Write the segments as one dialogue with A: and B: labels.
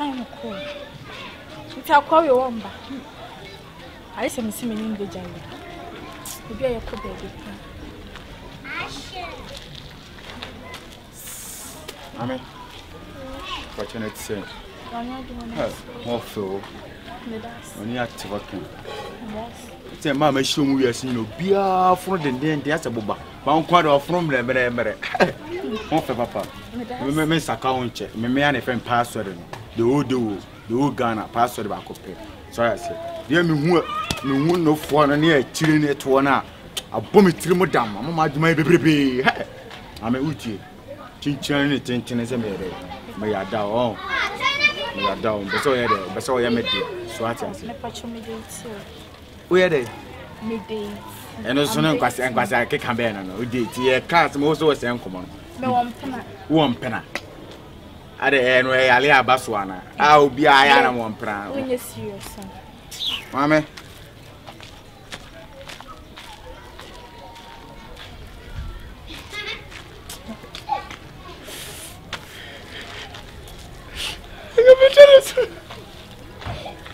A: Time kɔ. Nti akɔ yɛ wɔn ba. Ayɛ sɛ mesi m'ani mbɛ gya yɛ. Ebi a yɛkɔ baabi pa.
B: Mami, kɔkyɛ na ti sɛ.
A: Wanyɛ
B: adi
A: wɔn.
B: Wɔn fɛ o. Wɔn yɛ ati
A: wɔtɔn.
B: Sɛ maa ma ehyia mu wiase nyina obiara foro dendenden asɛ boba. Ba nkoa de ɔfono mmerɛ mmerɛ mmerɛ. Ho fɛ papa. Me me saka ho nkyɛ. Me me ana fɛn paa sɔre no. The whole day wo. The whole Ghana paa sɔre ba kopɛ. So I say. Deɛ me hu me hu no foɔ no ne akyire ne toɔ no a. Abɔ me tiri mu dam. Ama ma adwuma yɛ bebrebe. Hey. Ame utie. Chinchina ne tenten sɛ me yɛ dɛ. Me yɛ ada o. Me yɛ ada o. Bɛsɛ ɔyɛ dɛ. Bɛsɛ ɔyɛ me de. So I say.
A: Me pacho me de tiri.
B: woyɛ dɛ
A: me date
B: ɛno so no nkwasɛ nkwasɛ keka bɛɛ no no wo date yɛ kaa sɛ mo so wɔ sɛ nkɔmɔ no
A: me wɔ mpena
B: wɔ mpena ade ɛyɛ no ɛyɛ ale aba so ana a obi a ayɛ ana wɔ mpena
A: wonyɛ serious
B: maame Nigga, bitch,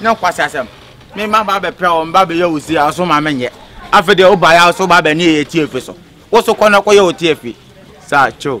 B: na kwasi asɛm me ma ba bɛ pɛ o mba bɛ yɛ o si aso ma me nyɛ afɛ deɛ o ba yɛ aso ba bɛ ne yɛ tie fi so o so kɔ na kɔ yɛ o tie fi saa kyew.